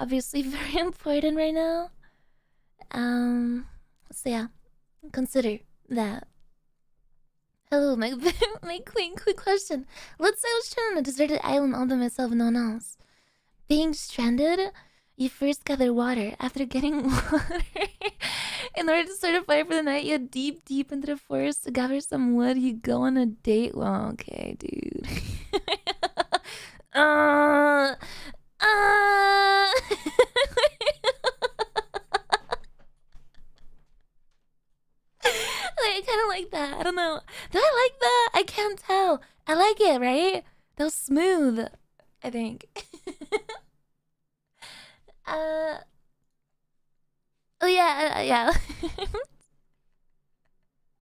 obviously very important right now. Um, so yeah, consider that. Hello, my my queen. Quick question. Let's say I was stranded on a deserted island all by myself no one else. Being stranded, you first gather water. After getting water, in order to start a fire for the night, you deep, deep into the forest to gather some wood. You go on a date. Well, okay, dude. uh, I kind of like that. I don't know. Do I like that? I can't tell. I like it, right? That was smooth. I think. uh. Oh yeah, uh, yeah.